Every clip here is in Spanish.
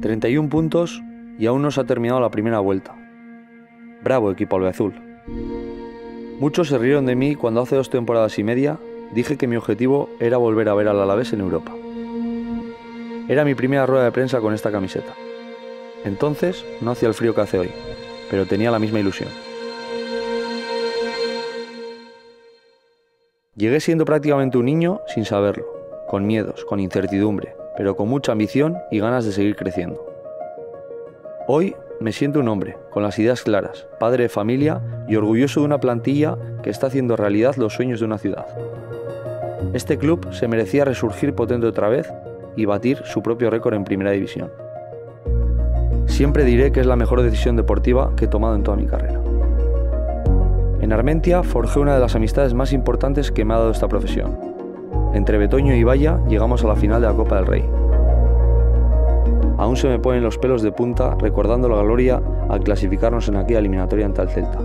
31 puntos y aún no se ha terminado la primera vuelta. Bravo equipo albeazul. Muchos se rieron de mí cuando hace dos temporadas y media dije que mi objetivo era volver a ver al Alavés en Europa. Era mi primera rueda de prensa con esta camiseta. Entonces no hacía el frío que hace hoy, pero tenía la misma ilusión. Llegué siendo prácticamente un niño sin saberlo, con miedos, con incertidumbre, pero con mucha ambición y ganas de seguir creciendo. Hoy me siento un hombre, con las ideas claras, padre de familia y orgulloso de una plantilla que está haciendo realidad los sueños de una ciudad. Este club se merecía resurgir potente otra vez y batir su propio récord en primera división. Siempre diré que es la mejor decisión deportiva que he tomado en toda mi carrera. En Armentia forjé una de las amistades más importantes que me ha dado esta profesión. Entre Betoño y Valla llegamos a la final de la Copa del Rey, Aún se me ponen los pelos de punta recordando la gloria al clasificarnos en aquella eliminatoria ante el Celta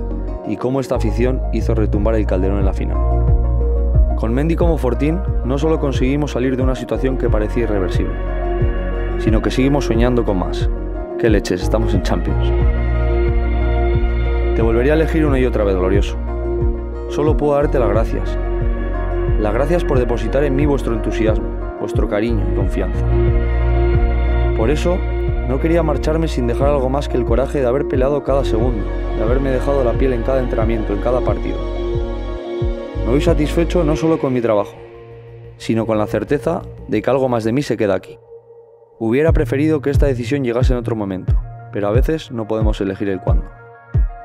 y cómo esta afición hizo retumbar el Calderón en la final. Con Mendy como fortín no solo conseguimos salir de una situación que parecía irreversible, sino que seguimos soñando con más. ¡Qué leches! Estamos en Champions. Te volvería a elegir una y otra vez, glorioso. Solo puedo darte las gracias. Las gracias por depositar en mí vuestro entusiasmo, vuestro cariño y confianza. Por eso, no quería marcharme sin dejar algo más que el coraje de haber peleado cada segundo, de haberme dejado la piel en cada entrenamiento, en cada partido. Me voy satisfecho no solo con mi trabajo, sino con la certeza de que algo más de mí se queda aquí. Hubiera preferido que esta decisión llegase en otro momento, pero a veces no podemos elegir el cuándo.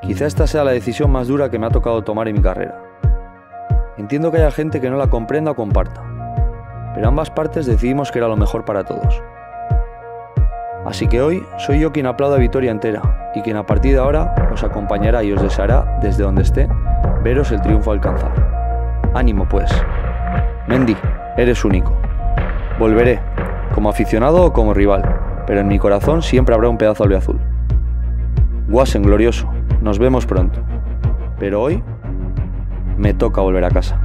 Quizá esta sea la decisión más dura que me ha tocado tomar en mi carrera. Entiendo que haya gente que no la comprenda o comparta, pero ambas partes decidimos que era lo mejor para todos. Así que hoy soy yo quien aplauda a Vitoria entera y quien a partir de ahora os acompañará y os deseará, desde donde esté, veros el triunfo alcanzar. Ánimo pues. Mendy, eres único. Volveré, como aficionado o como rival, pero en mi corazón siempre habrá un pedazo albiazul. Guasen glorioso, nos vemos pronto. Pero hoy me toca volver a casa.